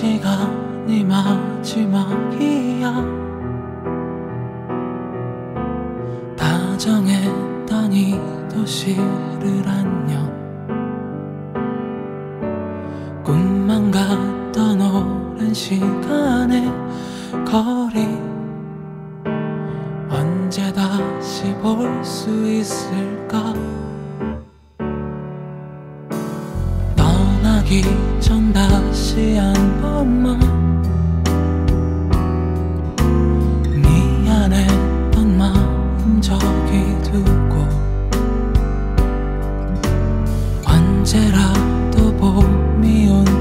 네 마지막이야. 다정했던 이 도시를 안녕. 꿈만 같던 오랜 시간의 거리. 언제 다시 볼 수 있을까 떠나기 전 다시 한 번만 미안했던 마음 저기 두고 언제라도 봄이 온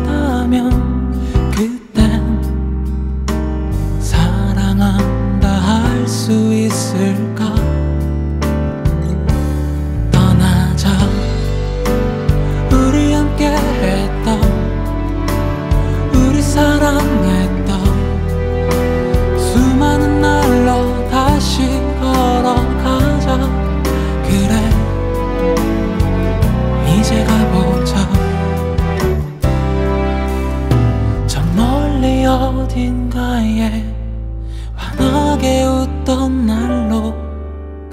웃던 날로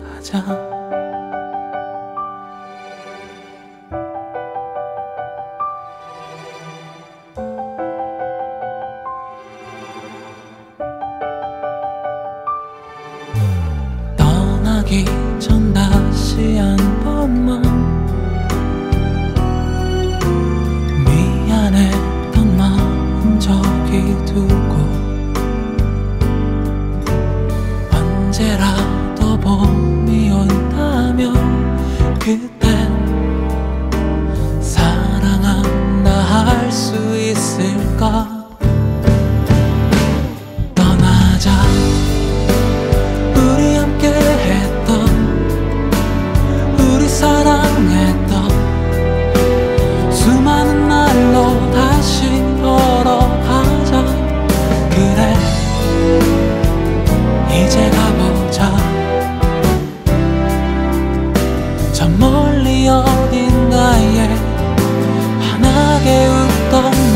가자 어딘가에 환하게 웃던